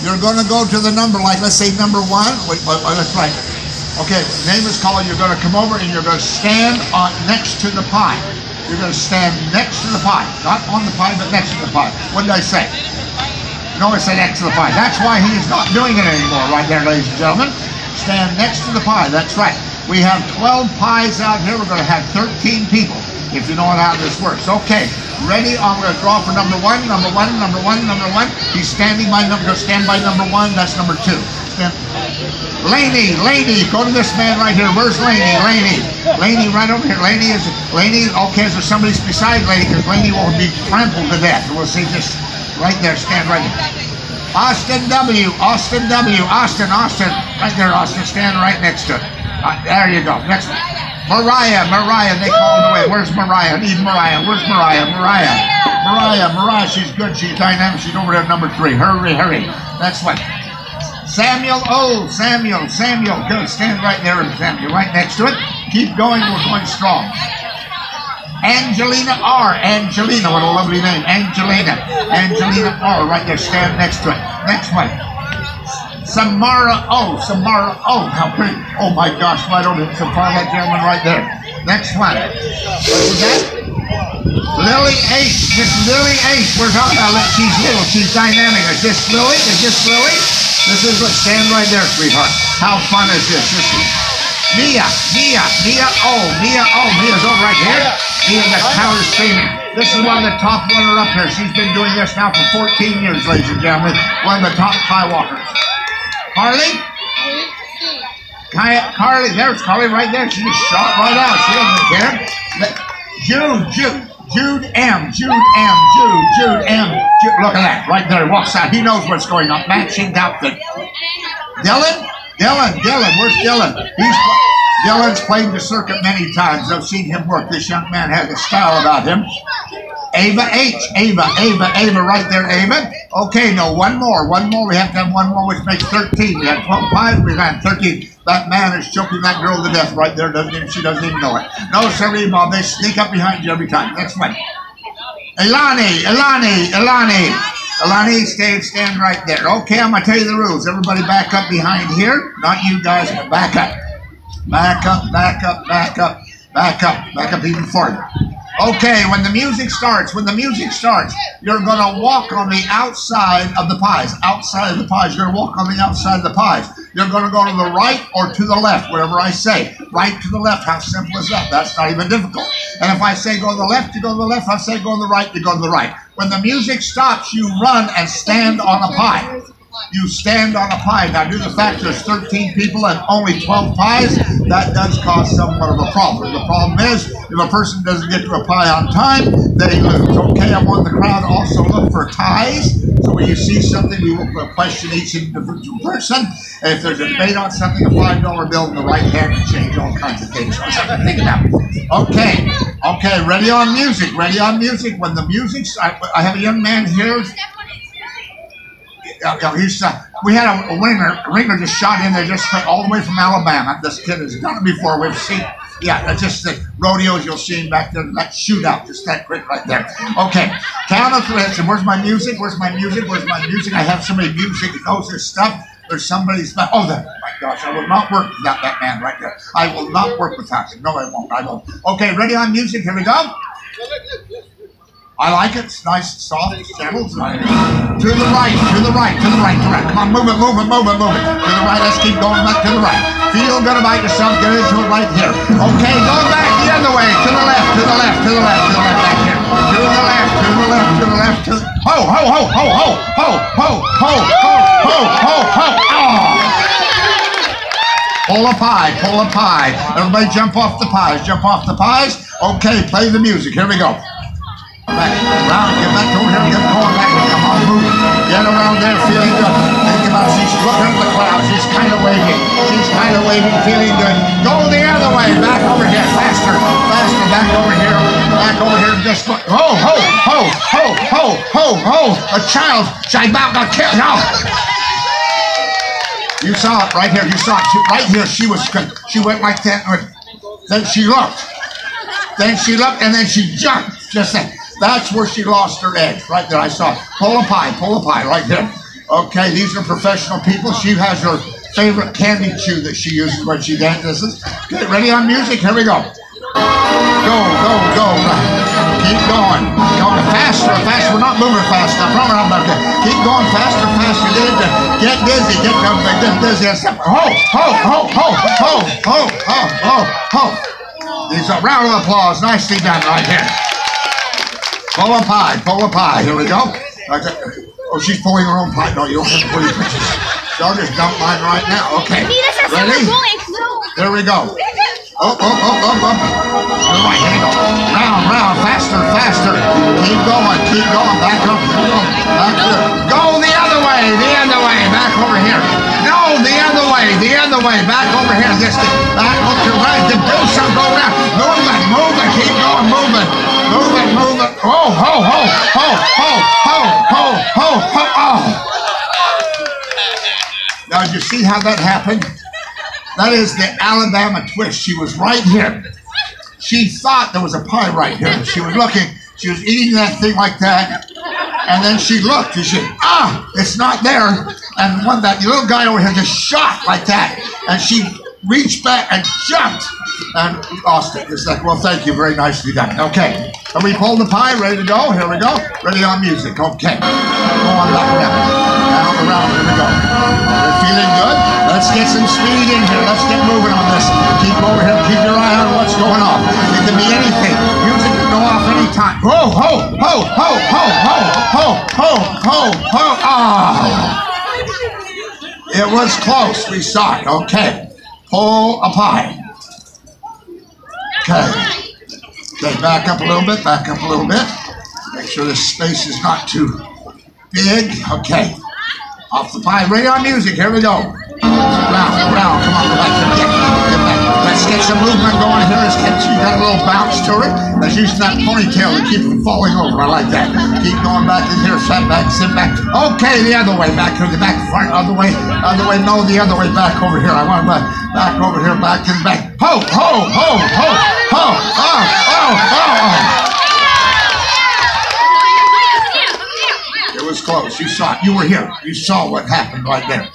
You're going to go to the number, like let's say number one. Wait, wait, wait, let's write. Okay, name is called. You're going to come over and you're going to stand on next to the pie. You're going to stand next to the pie, not on the pie, but next to the pie. What did I say? No, I said next to the pie. That's why he is not doing it anymore, right there, ladies and gentlemen. Stand next to the pie. That's right. We have 12 pies out here. We're going to have 13 people if you know how this works. Okay, ready? I'm going to draw for number one, number one, number one, number one. He's standing by number, stand by number one. That's number two. Stand. Laney, Laney, go to this man right here. Where's Laney? Laney, Laney, right over here. Laney is, Laney, okay, there somebody beside Laney? Because Laney will be trampled to death. We'll see just right there, stand right there. Austin W, Austin W, Austin, Austin, right there, Austin, stand right next to it. Uh, there you go. Next one. Mariah, Mariah, they called away. Where's Mariah? I need Mariah. Where's Mariah? Mariah. Mariah, Mariah, she's good. She's dynamic. She's over there, number three. Hurry, hurry. That's what. Samuel Oh, Samuel, Samuel. Good. Stand right there, Samuel, right next to it. Keep going. We're going strong. Angelina R. Angelina, what a lovely name. Angelina. Angelina R. Right there. Stand next to it. Next one. Samara Oh, Samara Oh, how pretty. Oh my gosh, right over there. So far that gentleman right there. Next one. What was that? Lily H. This Lily H. We're talking about she's little. She's dynamic. Is this Lily? Is this Lily? This is what stand right there, sweetheart. How fun is this? This is Mia, Mia, Mia Oh, Mia Oh, Mia's over right here. Mia the counter screaming. This is one of the top runner up here. She's been doing this now for 14 years, ladies and gentlemen. One of the top pie walkers. Carly? Ky- Carly, there's Carly right there. She just shot right out. She doesn't care. Jude, Jude, Jude M, Jude M, Jude, Jude M. Jude, look at that, right there. Walks out. He knows what's going on. Matching outfit. Dylan, Dylan, Dylan. Where's Dylan? He's Dylan's played the circuit many times. I've seen him work. This young man has a style about him. Ava H. Ava, Ava, Ava, right there, Ava. Okay, no, one more, one more. We have to have one more, which makes 13. We had 12 pies, we had 13. That man is choking that girl to death right there. Doesn't even, she doesn't even know it. No, sorry, Bob. They sneak up behind you every time. Next one. Elani, Elani, Elani. Elani, stand, stand right there. Okay, I'm going to tell you the rules. Everybody back up behind here. Not you guys, but back up. Back up, back up, back up, back up, back up even farther. Okay, when the music starts, when the music starts, you're going to walk on the outside of the pies. Outside of the pies. You're going to walk on the outside of the pies. You're going to go to the right or to the left, whatever I say. Right to the left. How simple is that? That's not even difficult. And if I say go to the left, you go to the left. If I say go to the right, you go to the right. When the music stops, you run and stand on a pie. You stand on a pie. Now, due to the fact there's 13 people and only 12 pies, that does cause somewhat of a problem. The problem is, if a person doesn't get to a pie on time, they lose. Okay, I want the crowd also look for ties. So when you see something, we will question each individual person. And if there's a debate on something, a $5 bill in the right hand can change all kinds of things. So something to think about. Okay, okay, ready on music. Ready on music. When the music's, I, I have a young man here yeah, he's uh, we had a, a ringer just shot in there just all the way from Alabama. This kid has done it before. We've seen, yeah, just the rodeos you'll see him back there. That shootout, just that quick right there. Okay, count three. And where's my music? Where's my music? Where's my music? I have so many music that knows this stuff. There's somebody's. Oh, that, my gosh, I will not work without that man right there. I will not work without him. No, I won't. I won't. Okay, ready on music? Here we go. I like it. It's nice, and soft, gentle. To the right, to the right, to the right, to the right. Come on, move it, move it, move it, move it. To the right. Let's keep going back to the right. Feel good about yourself. Get into it right here. Okay, go back the other way. To the left, to the left, to the left, to the left. Back here. To the left, to the left, to the left. To the... Ho, ho, ho, ho, ho, ho, ho, ho, ho, ho, ho, ho. Oh. Pull a pie, pull a pie. Everybody jump off the pies, jump off the pies. Okay, play the music. Here we go. Back around, get back over here, get going back. Come on, move. Get around there, feeling good. Think about she's looking at the clouds. She's kind of waving. She's kind of waving, feeling good. Go the other way. Back over here, faster, faster. Back over here, back over here. Just look. Ho, ho, ho, ho, ho, ho, ho. A child. She about got killed. No. You saw it right here. You saw it She- right here. She was. She went like that. Then she looked. Then she looked, and then she jumped. Just that. That's where she lost her edge. Right there. I saw it. Pull a pie. Pull a pie. Right there. Okay, these are professional people. She has her favorite candy chew that she uses when she dances. Get ready on music. Here we go. Go, go, go. Keep going. Going faster, faster. We're not moving fast enough. Keep going faster, faster. Get into, get dizzy. Get, get dizzy. Ho, ho, ho, ho, ho, ho, ho, ho, ho. These a round of applause. Nicely done right here. Pull a pie, pull a pie. Here we go. Okay. Oh, she's pulling her own pie. No, you don't have to pull your pictures. So I'll just dump mine right now. Okay. Ready? There we go. Oh, oh, oh, oh, oh. All right, here we go. Round, round, faster, faster. Keep going, keep going. Back up, back here. Go the other way, the other way. Back over here. No, the other way, the other way. Back over here. This, back up to right. To do some, go around. Ho, ho, ho, ho, ho, ho, ho, ho, oh. Now, did you see how that happened? That is the Alabama twist. She was right here. She thought there was a pie right here. She was looking. She was eating that thing like that. And then she looked and she ah, it's not there. And one that little guy over here just shot like that. And she reached back and jumped and lost it. It's like, well, thank you. Very nicely done. Okay. And we pulled the pie? Ready to go? Here we go. Ready on music. Okay. Go on around. Down around. Here we go. We're feeling good. Let's get some speed in here. Let's get moving on this. Keep over here. Keep your eye on what's going on. It can be anything. Music can go off anytime. Ho, ho, ho, ho, ho, ho, ho, ho, ho, ho. Ah. It was close. We saw it. Okay. Pull a pie. Okay. Okay, back up a little bit, back up a little bit. Make sure this space is not too big. Okay. Off the pie. On music. Here we go. Round, round. Come on, go back. Get, get back. Let's get some movement going here. Let's get, you got a little bounce to it. Let's use that ponytail to keep from falling over. I like that. Keep going back in here. Sit back, sit back. Okay, the other way. Back here, the back, front, other way, other way. No, the other way. Back over here. I want back, back over here, back and back. Ho, ho, ho, ho, ho, oh, oh, oh. It was close. You saw it. You were here. You saw what happened right there.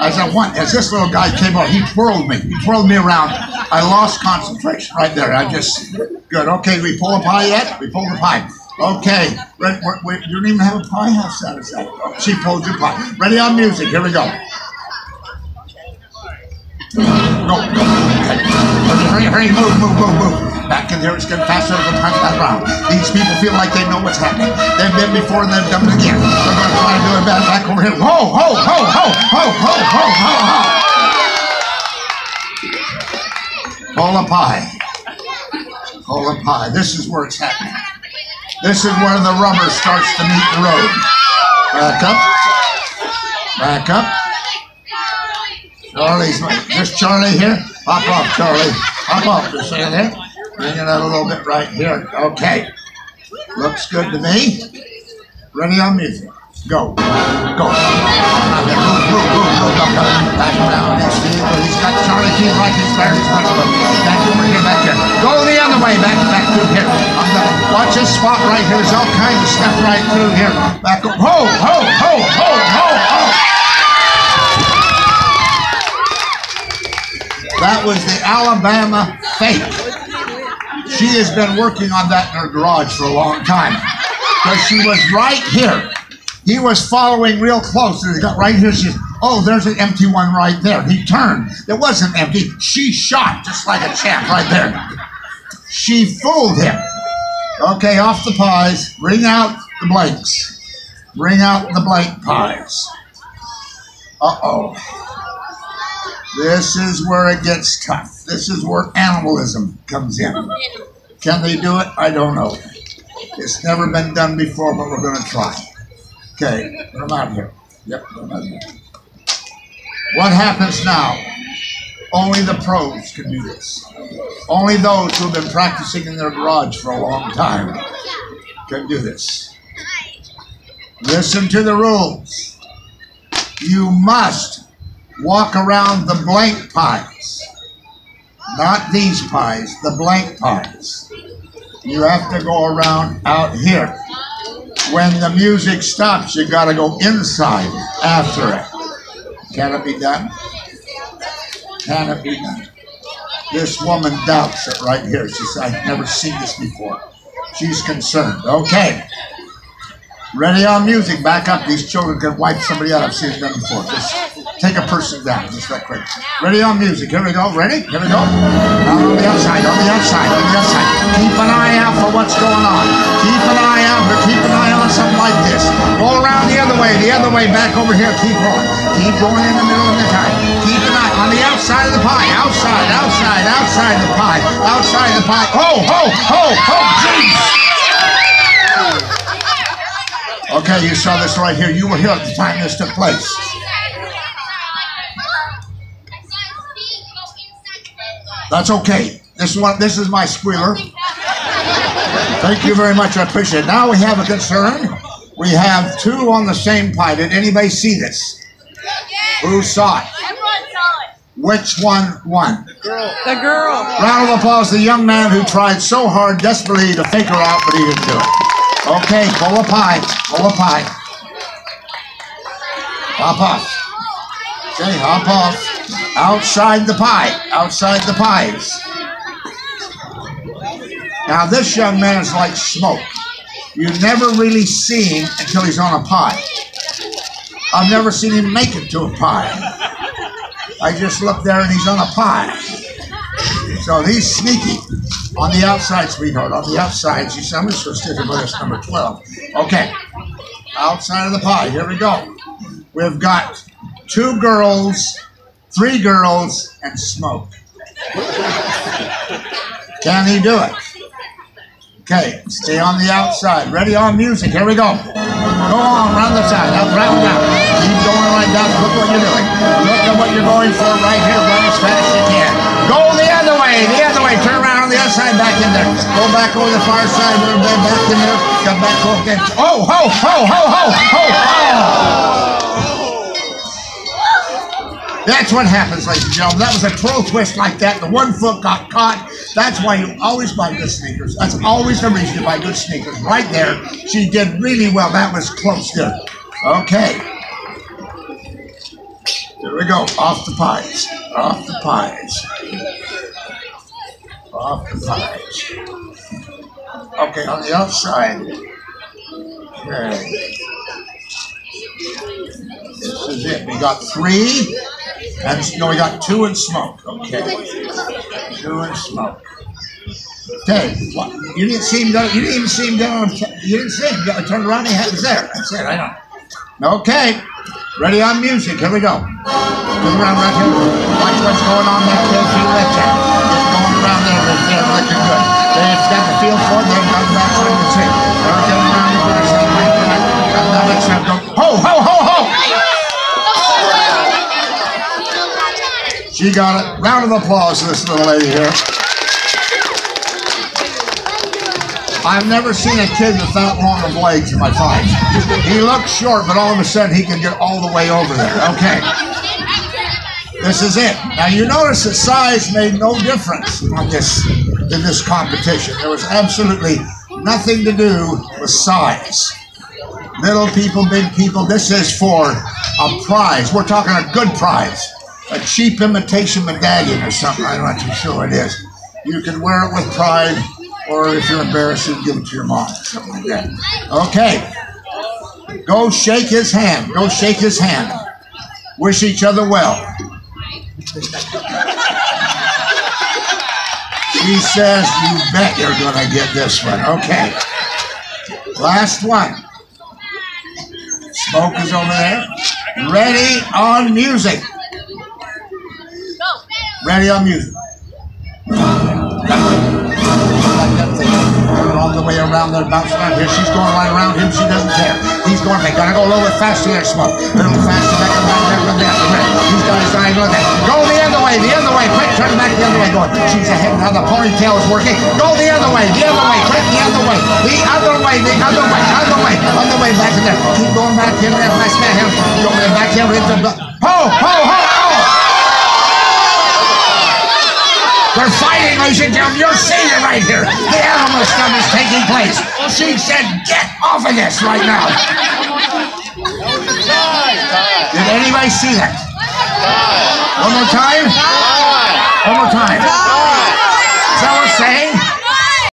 As I went, as this little guy came over, he twirled me. He twirled me around. I lost concentration right there. I just good. Okay, we pull a pie yet? We pulled the pie. Okay, Red, we're, you don't even have a pie. How sad is that? She pulled your pie. Ready on music. Here we go. Go, go. Okay. Hurry, hurry, move, move, move, move. Back in there, it's getting faster every time that round. These people feel like they know what's happening. They've been before and they've done it again. They're going to try and do it back, back over here. Ho, ho, ho, ho, ho, ho, ho, ho, ho. Pull a pie. Pull a pie. This is where it's happening. This is where the rubber starts to meet the road. Back up. Back up. Charlie's this Charlie here. Hop off, Charlie. Hop off. Just say there. Eh? Bring it out a little bit right here. Okay. Looks good to me. Ready on music. Go. Go. Move, move. Back. Yes, he's got Charlie Keith right his very responsible. Back over here, back here. Go the other way. Back, back through here. I'm gonna watch this spot right here. There's all kinds of stuff right through here. Back. Ho, ho, ho, ho, ho, ho. That was the Alabama fake. She has been working on that in her garage for a long time. Because she was right here. He was following real close, and he got right here. She says, Oh, there's an empty one right there. He turned. It wasn't empty. She shot just like a champ right there. She fooled him. Okay, off the pies. Bring out the blanks. Bring out the blank pies. Uh oh. This is where it gets tough. This is where animalism comes in. Can they do it? I don't know. It's never been done before, but we're going to try. Okay, them out here. Yep, them out here. What happens now? Only the pros can do this. Only those who have been practicing in their garage for a long time can do this. Listen to the rules. You must walk around the blank pies. Not these pies, the blank pies. You have to go around out here. When the music stops, you got to go inside after it. Can it be done? Can it be done? This woman doubts it right here. She said, I've never seen this before. She's concerned. Okay. Ready on music. Back up. These children can wipe somebody out. I've seen it done before. Just take a person down just that quick. Ready on music. Here we go. Ready? Here we go. Now on the outside, on the outside, on the outside. Keep an eye out for what's going on. Keep an eye out for keep an eye on something like this. Go around the other way, the other way, back over here. Keep going. Keep going in the middle of the time. Keep an eye on the outside of the pie. Outside, outside, outside the pie. Outside the pie. Oh, oh, oh, oh, jeez. Okay, you saw this right here. You were here at the time this took place. That's okay. This one, this is my squealer. Thank you very much. I appreciate it. Now we have a concern. We have two on the same pie. Did anybody see this? Who saw it? Which one won? The girl. The girl. Round of applause to the young man who tried so hard, desperately, to fake her out, but he didn't do it. Okay, pull a pie. Pull a pie. Hop off. Okay, hop off. Outside the pie. Outside the pies. Now, this young man is like smoke. You never really see him until he's on a pie. I've never seen him make it to a pie. I just look there and he's on a pie. So he's sneaky on the outside, sweetheart. On the outside, she's I'm just going to stick with this number 12. Okay. Outside of the pie. Here we go. We've got two girls three girls, and smoke. Can he do it? Okay, stay on the outside. Ready on music. Here we go. Go on, round the side. Up, round, down. Keep going right down. Look what you're doing. Look at what you're going for right here. Run as fast as you can. Go the other way. The other way. Turn around on the other side. Back in there. Go back over the far side. A little bit. Back in there. Come back again. Oh, ho, ho, ho, ho, ho, ho. That's what happens, ladies and gentlemen. That was a twirl twist like that. The one foot got caught. That's why you always buy good sneakers. That's always the reason you buy good sneakers. Right there. She did really well. That was close there. Okay. Here we go. Off the pies. Off the pies. Off the pies. Okay, on the outside. Okay. This is it. We got three. And no, we got two and smoke. Okay. Two and smoke. Okay. You didn't see him. You didn't even see him go. You didn't see him go. Turn around. He was there. That's it. I know. Okay. Ready on music. Here we go. Move around right here. Watch what's going on there. Feel free left hand. Just going around there. Right there. Looking good. They've got the feel for it. They've got the. That's it. They're getting around the. Now let's have go. Ho, ho, ho. She got it. Round of applause to this little lady here. I've never seen a kid with that long of legs in my fight. He looks short, but all of a sudden he can get all the way over there. Okay. This is it. Now you notice that size made no difference on this in this competition. There was absolutely nothing to do with size. Little people, big people. This is for a prize. We're talking a good prize a cheap imitation medallion or something. I'm not too sure it is. You can wear it with pride, or if you're embarrassed, you give it to your mom, something like that. Okay. Go shake his hand. Go shake his hand. Wish each other well. She says, You bet you're going to get this one. Okay. Last one. Smoke is over there. Ready on music. Ready on music. all the way around there, bouncing around here. She's going right around him. She doesn't care. He's going, they gotta go a little bit faster there, smoke. A little faster back and back, back, back, back. He's got his eye on that. Go the other way, the other way. Quick, turn back the other way. Going. She's ahead now. The ponytail is working. Go the other way, the other way. Quick, the other way. The other way, the other way, other way. Other way, back in there. Keep going back in there. Nice man. Go back here. Ho, ho, ho, ho. They're fighting. I said, Jim, you're seeing it right here. The animal stuff is taking place. She said, get off of this right now. Did anybody see that? One more time? One more time. Is that what saying?